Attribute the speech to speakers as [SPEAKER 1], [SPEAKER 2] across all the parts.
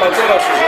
[SPEAKER 1] 把这个取消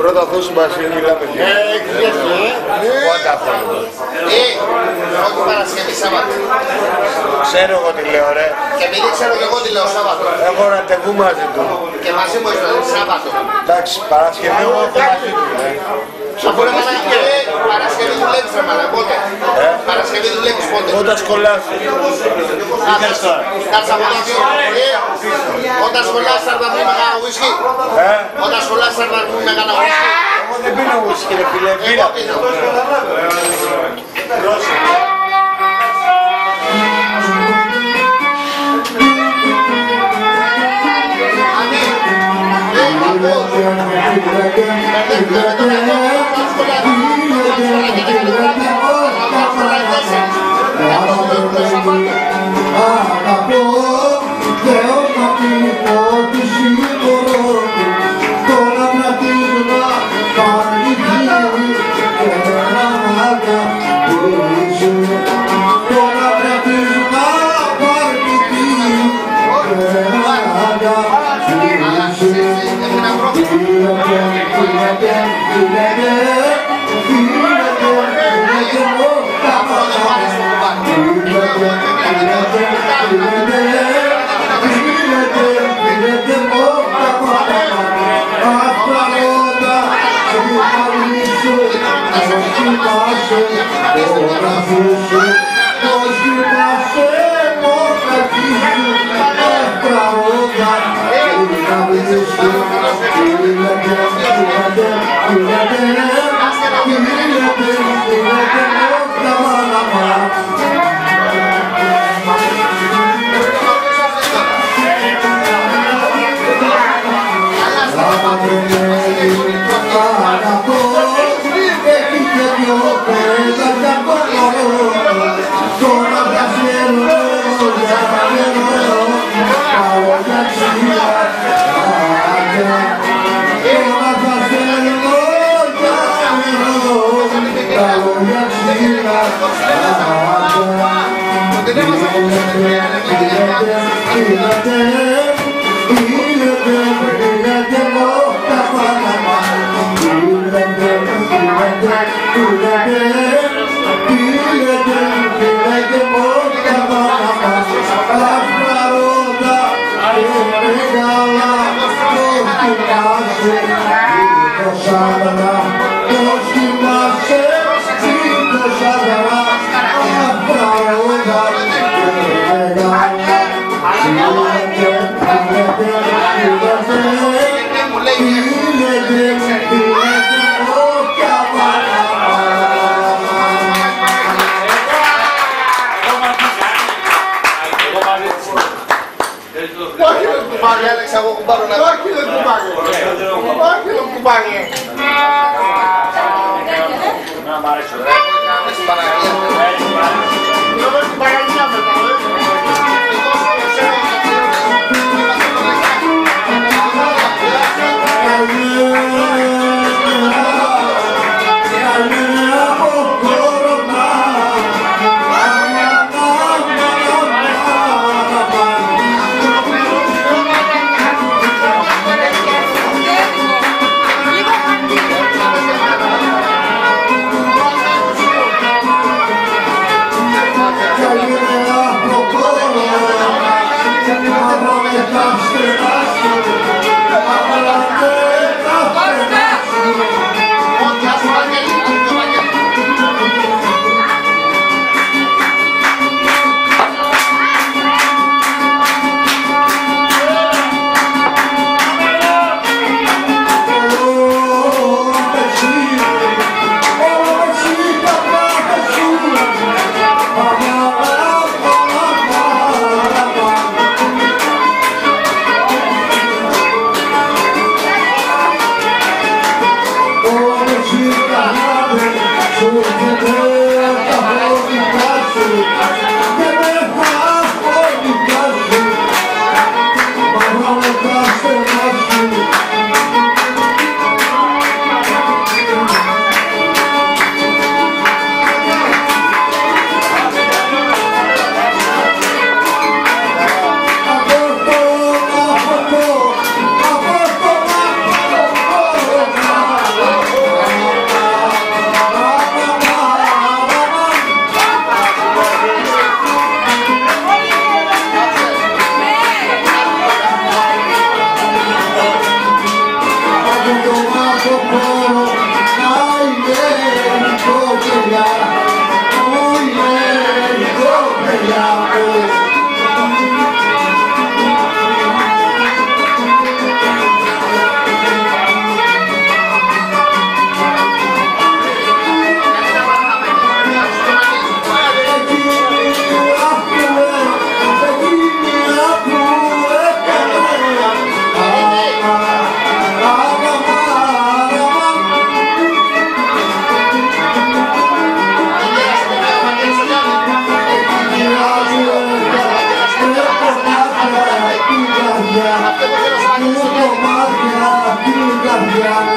[SPEAKER 1] Πρώτα αυτό συμπασχεδί μιλάμε για. Πότε αυτό
[SPEAKER 2] Ε, όχι Παρασκευή Σάββατο.
[SPEAKER 1] Ξέρω εγώ τι λέω ρε.
[SPEAKER 2] Και επειδή ξέρω και εγώ τι λέω Σάββατο.
[SPEAKER 1] Έχω ραντεβού μαζί του.
[SPEAKER 2] Και μαζί μου ήρθα Σάββατο.
[SPEAKER 1] Εντάξει, Παρασκευή εγώ έχω μαζί του. ρε.
[SPEAKER 2] Αφού ρε μάνα, ε, Παρασκευή δουλεύεις ρε μάνα, πότε; Παρασκευή δουλεύεις πότε;
[SPEAKER 1] Όταν σχολάσει. Είχες τώρα.
[SPEAKER 2] Κάτσε από τα δύο. Ε, Όταν σχολάσεις θα έρθει με κανένα ουίσκι.
[SPEAKER 1] Ε,
[SPEAKER 2] Όταν σχολάσεις θα έρθει με κανένα ουίσκι.
[SPEAKER 1] εγώ δεν πίνω ουίσκι ρε φίλε,
[SPEAKER 2] Εγώ
[SPEAKER 1] πήρα.
[SPEAKER 2] Πίνω. Μου Όχι No más que
[SPEAKER 3] a
[SPEAKER 2] ti,